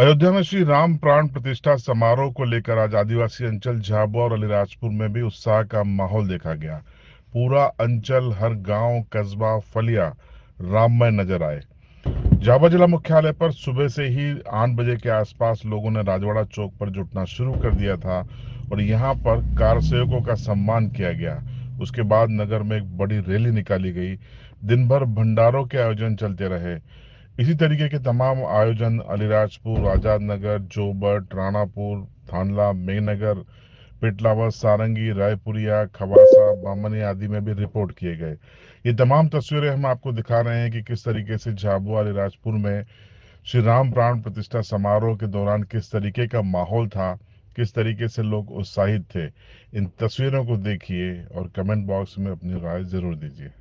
अयोध्या में श्री राम प्राण प्रतिष्ठा समारोह को लेकर आज आदिवासी अंचल झाबुआ और अलीराजपुर में भी उत्साह का माहौल देखा गया। पूरा अंचल, हर गाँव, कस्बा, फलिया राममय नज़र आए। झाबुआ जिला मुख्यालय पर सुबह से ही आठ बजे के आसपास लोगों ने राजवाड़ा चौक पर जुटना शुरू कर दिया था और यहाँ पर कार सेवकों का सम्मान किया गया। उसके बाद नगर में एक बड़ी रैली निकाली गई। दिन भर भंडारों के आयोजन चलते रहे। इसी तरीके के तमाम आयोजन अलीराजपुर आज़ाद नगर जोबट राणापुर, थानला, मेघनगर, पिटलावर, सारंगी, रायपुरिया, खवासा, बामनी आदि में भी रिपोर्ट किए गए। ये तमाम तस्वीरें हम आपको दिखा रहे हैं कि किस तरीके से झाबुआ अलीराजपुर में श्री राम प्राण प्रतिष्ठा समारोह के दौरान किस तरीके का माहौल था, किस तरीके से लोग उत्साहित थे, इन तस्वीरों को देखिए और कमेंट बॉक्स में अपनी राय ज़रूर दीजिए।